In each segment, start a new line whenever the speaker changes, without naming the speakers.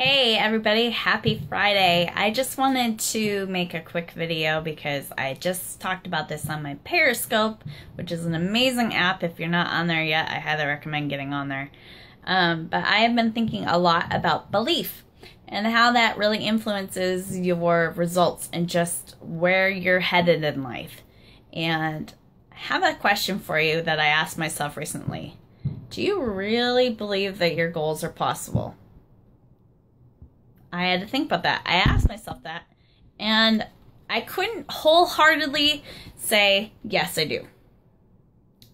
Hey everybody, happy Friday. I just wanted to make a quick video because I just talked about this on my Periscope, which is an amazing app. If you're not on there yet, I highly recommend getting on there. Um, but I have been thinking a lot about belief and how that really influences your results and just where you're headed in life. And I have a question for you that I asked myself recently. Do you really believe that your goals are possible? I had to think about that. I asked myself that, and I couldn't wholeheartedly say, yes, I do.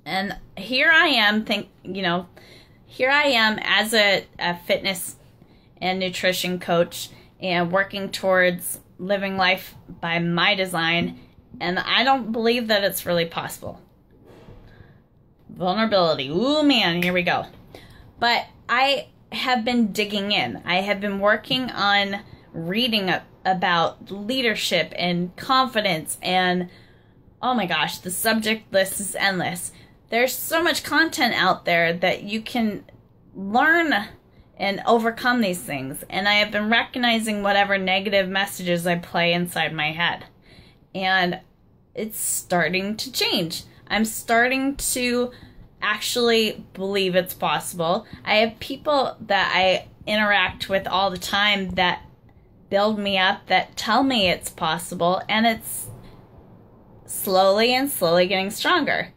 And here I am, think, you know, here I am as a, a fitness and nutrition coach and working towards living life by my design, and I don't believe that it's really possible. Vulnerability. Ooh, man, here we go. But I have been digging in. I have been working on reading about leadership and confidence and oh my gosh, the subject list is endless. There's so much content out there that you can learn and overcome these things. And I have been recognizing whatever negative messages I play inside my head. And it's starting to change. I'm starting to actually believe it's possible. I have people that I interact with all the time that build me up, that tell me it's possible, and it's slowly and slowly getting stronger.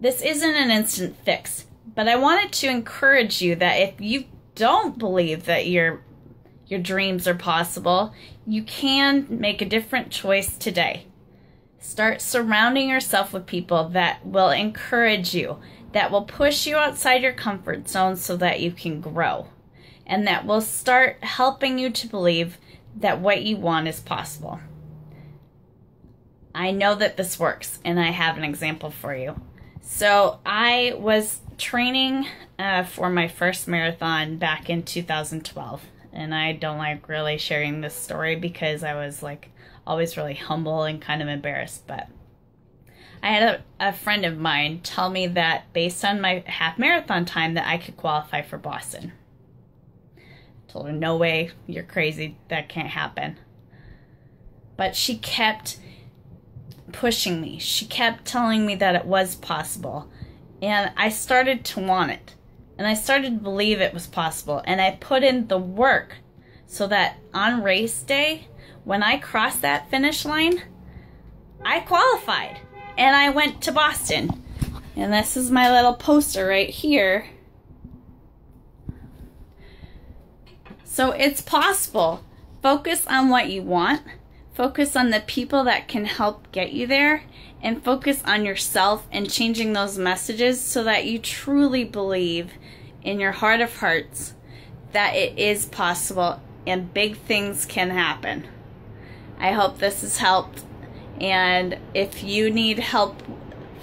This isn't an instant fix, but I wanted to encourage you that if you don't believe that your your dreams are possible, you can make a different choice today. Start surrounding yourself with people that will encourage you, that will push you outside your comfort zone so that you can grow, and that will start helping you to believe that what you want is possible. I know that this works, and I have an example for you. So, I was training uh, for my first marathon back in 2012, and I don't like really sharing this story because I was like always really humble and kind of embarrassed. But I had a, a friend of mine tell me that based on my half marathon time that I could qualify for Boston. I told her, no way, you're crazy, that can't happen. But she kept pushing me. She kept telling me that it was possible. And I started to want it. And I started to believe it was possible. And I put in the work so that on race day, when I crossed that finish line, I qualified and I went to Boston. And this is my little poster right here. So it's possible. Focus on what you want. Focus on the people that can help get you there. And focus on yourself and changing those messages so that you truly believe in your heart of hearts that it is possible and big things can happen. I hope this has helped. And if you need help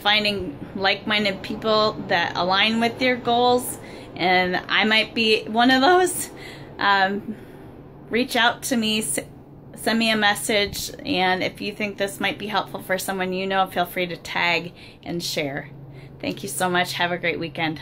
finding like minded people that align with your goals, and I might be one of those, um, reach out to me, send me a message, and if you think this might be helpful for someone you know, feel free to tag and share. Thank you so much. Have a great weekend.